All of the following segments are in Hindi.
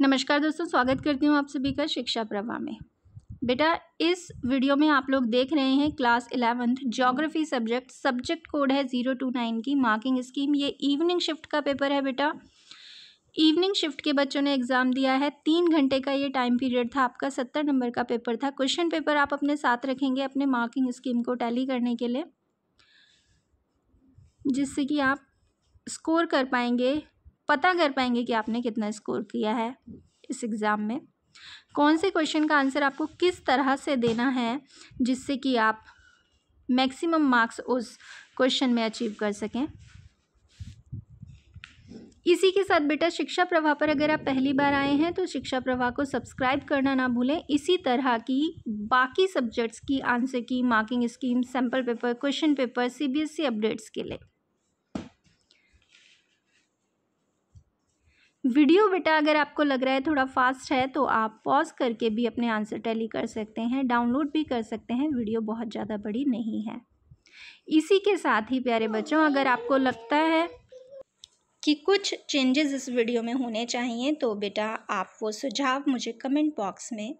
नमस्कार दोस्तों, स्वागत करती हूँ आप सभी का शिक्षा प्रवाह में। बेटा, इस वीडियो में आप लोग देख रहे हैं class eleventh, geography subject subject code है ज़ीरो टू नाइन की, मार्किंग स्कीम। ये इवनिंग शिफ्ट का पेपर है बेटा। इवनिंग शिफ्ट के बच्चों ने एग्ज़ाम दिया है, तीन घंटे का ये टाइम पीरियड था, आपका सत्तर नंबर का पेपर था। क्वेश्चन पेपर आप अपने साथ रखेंगे अपने मार्किंग स्कीम को टैली करने के लिए, जिससे कि आप स्कोर कर पाएँगे पता कर पाएँगे कि आपने कितना स्कोर किया है इस एग्ज़ाम में। कौन से क्वेश्चन का आंसर आपको किस तरह से देना है जिससे कि आप मैक्सिमम मार्क्स उस क्वेश्चन में अचीव कर सकें? इसी के साथ बेटा, शिक्षा प्रवाह पर अगर आप पहली बार आए हैं तो शिक्षा प्रवाह को सब्सक्राइब करना ना भूलें। इसी तरह की बाकी सब्जेक्ट्स की answer key marking scheme sample paper question paper CBSE updates के लिए। वीडियो बेटा अगर आपको लग रहा है थोड़ा फास्ट है तो आप पॉज करके भी अपने आंसर टैली कर सकते हैं डाउनलोड भी कर सकते हैं, वीडियो बहुत ज़्यादा बड़ी नहीं है। इसी के साथ ही प्यारे बच्चों, अगर आपको लगता है कि कुछ चेंजेस इस वीडियो में होने चाहिए तो बेटा आप वो सुझाव मुझे कमेंट बॉक्स में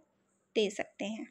दे सकते हैं।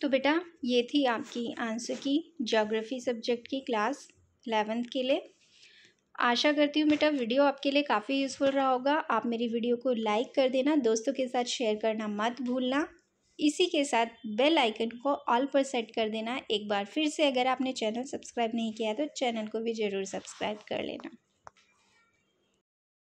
तो बेटा, ये थी आपकी आंसर की जोग्राफ़ी सब्जेक्ट की क्लास एलेवेंथ के लिए। आशा करती हूँ बेटा वीडियो आपके लिए काफ़ी यूज़फुल रहा होगा। आप मेरी वीडियो को लाइक कर देना, दोस्तों के साथ शेयर करना मत भूलना। इसी के साथ बेल आइकन को ऑल पर सेट कर देना। एक बार फिर से अगर आपने चैनल सब्सक्राइब नहीं किया तो चैनल को भी ज़रूर सब्सक्राइब कर लेना।